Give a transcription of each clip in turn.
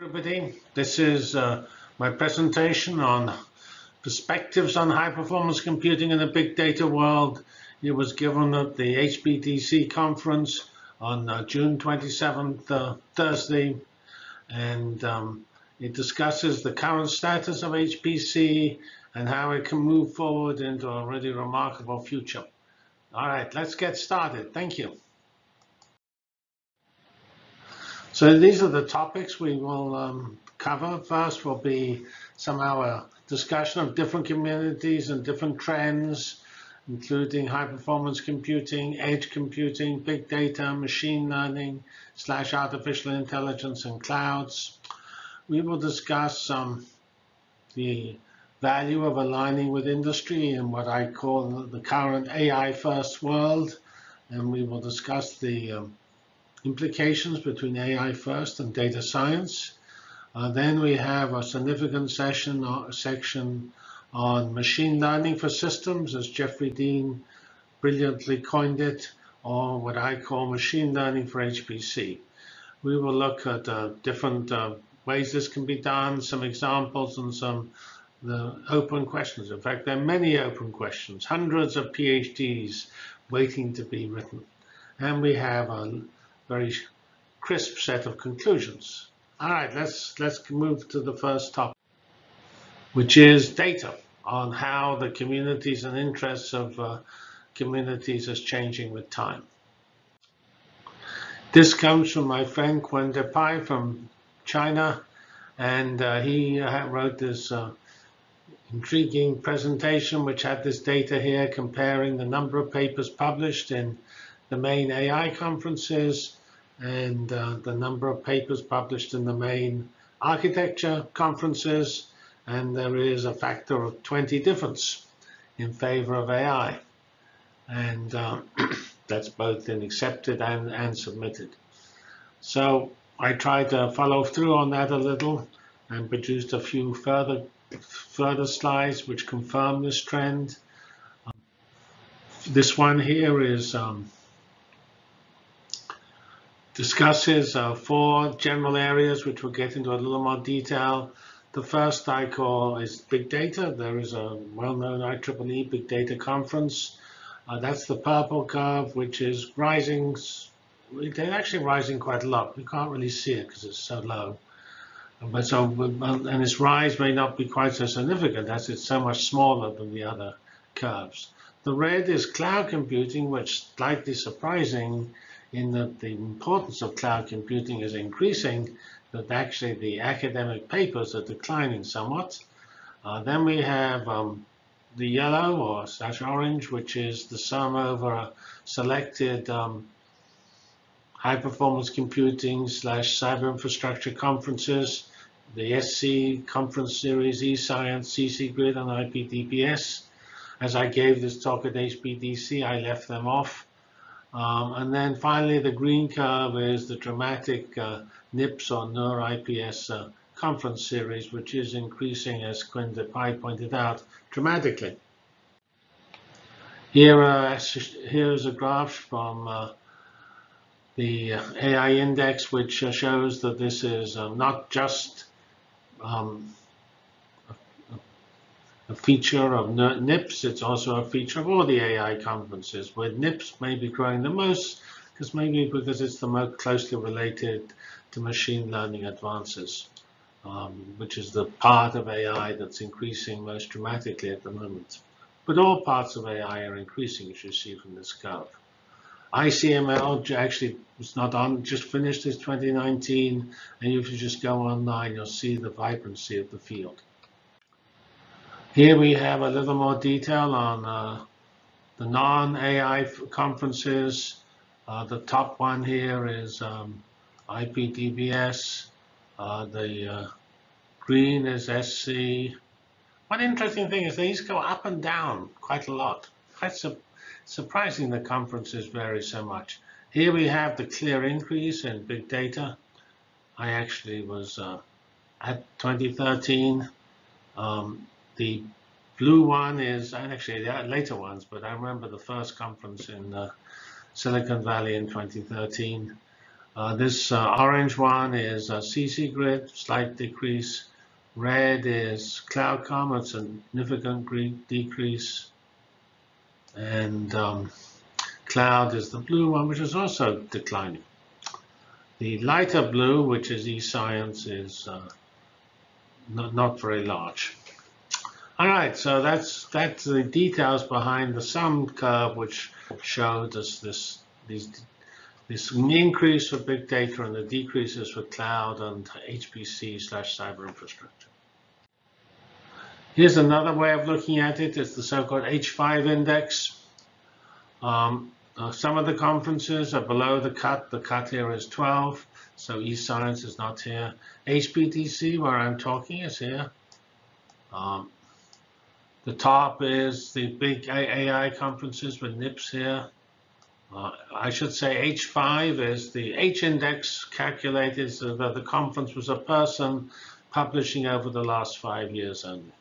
everybody. This is uh, my presentation on perspectives on high performance computing in the big data world. It was given at the HPDC conference on uh, June 27th, uh, Thursday, and um, it discusses the current status of HPC and how it can move forward into a really remarkable future. All right, let's get started. Thank you. So these are the topics we will um, cover. First will be somehow a discussion of different communities and different trends, including high performance computing, edge computing, big data, machine learning, slash artificial intelligence and clouds. We will discuss um, the value of aligning with industry in what I call the current AI first world. And we will discuss the um, implications between AI first and data science. Uh, then we have a significant session uh, section on machine learning for systems, as Jeffrey Dean brilliantly coined it, or what I call machine learning for HPC. We will look at uh, different uh, ways this can be done, some examples and some the open questions. In fact, there are many open questions, hundreds of PhDs waiting to be written. And we have a very crisp set of conclusions. All right, let's let's move to the first topic, which is data on how the communities and interests of uh, communities is changing with time. This comes from my friend Qian Depei from China, and uh, he wrote this uh, intriguing presentation which had this data here comparing the number of papers published in the main AI conferences and uh, the number of papers published in the main architecture conferences, and there is a factor of 20 difference in favor of AI. And uh, that's both in accepted and, and submitted. So I tried to follow through on that a little and produced a few further further slides which confirm this trend. This one here is um, discusses uh, four general areas, which we'll get into a little more detail. The first I call is big data. There is a well-known IEEE big data conference. Uh, that's the purple curve, which is rising. They're actually rising quite a lot. We can't really see it because it's so low. But so, and its rise may not be quite so significant as it's so much smaller than the other curves. The red is cloud computing, which slightly surprising in that the importance of cloud computing is increasing, but actually the academic papers are declining somewhat. Uh, then we have um, the yellow or slash orange, which is the sum over a selected um, high performance computing slash cyber infrastructure conferences, the SC conference series, eScience, CC Grid, and IPDPS. As I gave this talk at HPDC, I left them off. Um, and then finally, the green curve is the dramatic uh, NIPS or NER IPS uh, conference series, which is increasing, as Qian Depei pointed out, dramatically. Here, uh, here's a graph from uh, the AI index, which uh, shows that this is uh, not just um, a feature of NIPS. It's also a feature of all the AI conferences, where NIPS may be growing the most, because maybe because it's the most closely related to machine learning advances, um, which is the part of AI that's increasing most dramatically at the moment. But all parts of AI are increasing, as you see from this curve. ICML actually was not on, just finished its 2019, and if you just go online, you'll see the vibrancy of the field. Here we have a little more detail on uh, the non-AI conferences. Uh, the top one here is um, IPDPS. Uh, the uh, green is SC. One interesting thing is these go up and down quite a lot. Quite su surprising the conferences vary so much. Here we have the clear increase in big data. I actually was uh, at 2013. Um, the blue one is, actually the later ones, but I remember the first conference in uh, Silicon Valley in 2013. Uh, this uh, orange one is CC grid, slight decrease. Red is it's a significant decrease. And um, cloud is the blue one, which is also declining. The lighter blue, which is eScience, is uh, not, not very large. All right, so that's that's the details behind the sum curve, which showed us this these this increase for big data and the decreases for cloud and HPC slash cyber infrastructure. Here's another way of looking at it. It's the so-called H5 index. Um, uh, some of the conferences are below the cut. The cut here is 12, so eScience is not here. HPDC, where I'm talking, is here. Um, the top is the big AI conferences with NIPS here. Uh, I should say H5 is the H index calculated so that the conference was a person publishing over the last five years only.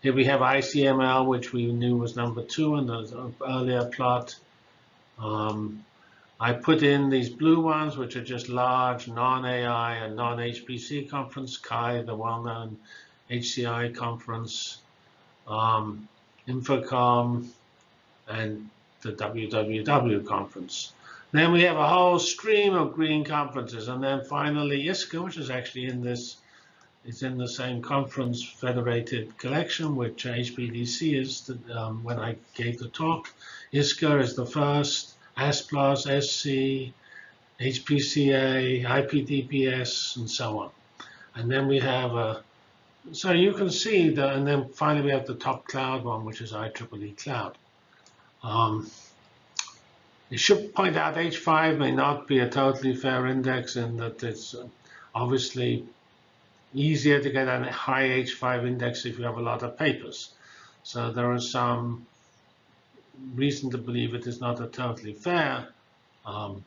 Here we have ICML, which we knew was number two in the earlier plot. Um, I put in these blue ones, which are just large non-AI and non-HPC conference, CHI, the well-known HCI conference, um, INFOCOM, and the WWW conference. Then we have a whole stream of green conferences, and then finally ISCA, which is actually in this, it's in the same conference federated collection, which HPDC is um, when I gave the talk. ISCA is the first, ASPLOS, SC, HPCA, IPDPS, and so on. And then we have a, so you can see that, and then finally we have the top cloud one, which is IEEE Cloud. Um, you should point out H5 may not be a totally fair index in that it's uh, obviously easier to get a high H5 index if you have a lot of papers. So there is some reason to believe it is not a totally fair um,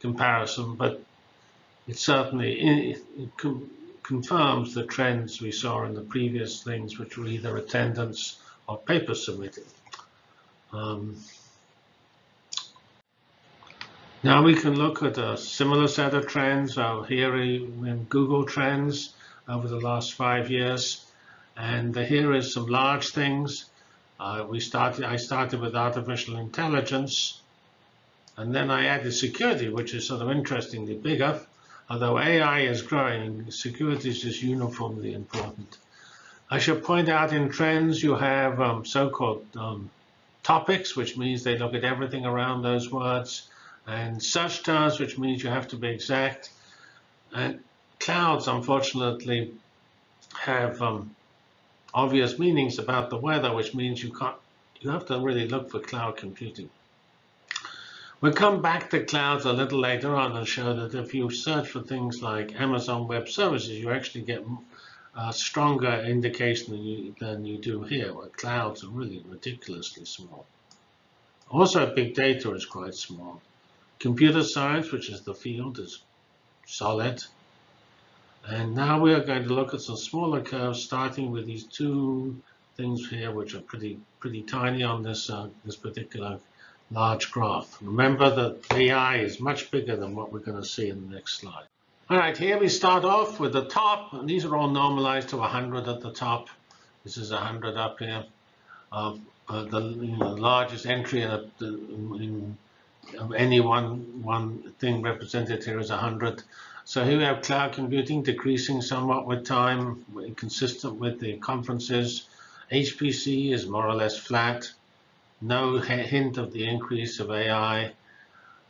comparison, but it certainly it, it confirms the trends we saw in the previous things, which were either attendance or paper submitted. Um, now we can look at a similar set of trends uh, here in Google Trends over the last five years. And here is some large things. Uh, we started. I started with artificial intelligence, and then I added security, which is sort of interestingly bigger. Although AI is growing, security is just uniformly important. I should point out in trends you have um, so-called um, topics, which means they look at everything around those words, and search terms, which means you have to be exact. And clouds, unfortunately, have um, obvious meanings about the weather, which means you can't. You have to really look for cloud computing. We'll come back to clouds a little later on and show that if you search for things like Amazon Web Services, you actually get a stronger indication than you, than you do here, where clouds are really ridiculously small. Also, big data is quite small. Computer science, which is the field, is solid. And now we are going to look at some smaller curves, starting with these two things here, which are pretty pretty tiny on this uh, this particular large graph. Remember that AI is much bigger than what we're going to see in the next slide. All right, here we start off with the top, and these are all normalized to 100 at the top. This is 100 up here. Uh, uh, the you know, largest entry in, a, in any one one thing represented here is 100. So here we have cloud computing decreasing somewhat with time, consistent with the conferences. HPC is more or less flat. No hint of the increase of AI.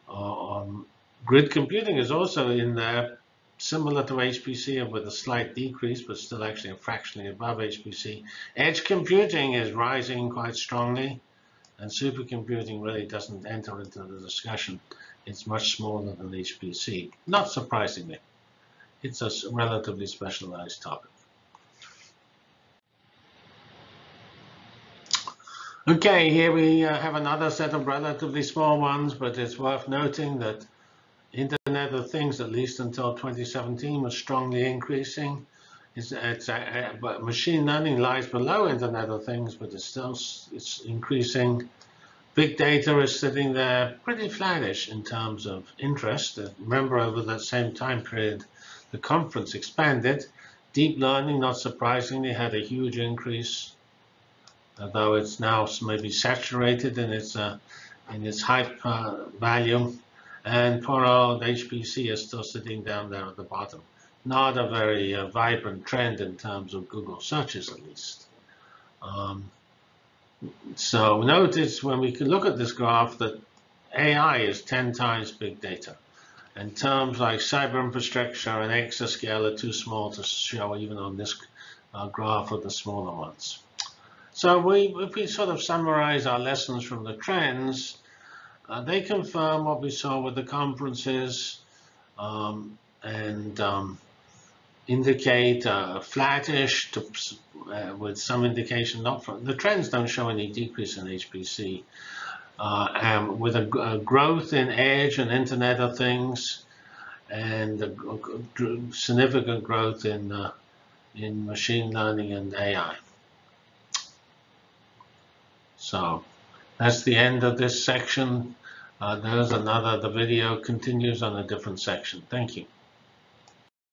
Uh, um, grid computing is also in there, similar to HPC with a slight decrease, but still actually fractionally above HPC. Edge computing is rising quite strongly, and supercomputing really doesn't enter into the discussion. It's much smaller than HPC, not surprisingly. It's a relatively specialized topic. Okay, here we uh, have another set of relatively small ones, but it's worth noting that Internet of Things, at least until 2017, was strongly increasing. It's, it's uh, uh machine learning lies below Internet of Things, but it's still it's increasing. Big data is sitting there pretty flattish in terms of interest. Uh, Remember, over that same time period, the conference expanded. Deep learning, not surprisingly, had a huge increase, although it's now maybe saturated in its uh, in its hype uh, value. And poor old HPC is still sitting down there at the bottom. Not a very uh, vibrant trend in terms of Google searches, at least. Um, so notice when we can look at this graph that AI is 10 times big data. And terms like cyber infrastructure and exascale are too small to show even on this uh, graph of the smaller ones. So we, if we sort of summarize our lessons from the trends, uh, they confirm what we saw with the conferences um, and um, indicate uh, flattish to, uh, with some indication not from the trends don't show any decrease in HPC. Uh, with a, a, growth in edge and Internet of Things, and a, significant growth in uh, in machine learning and AI. So that's the end of this section. Uh, there's another, the video continues on a different section. Thank you.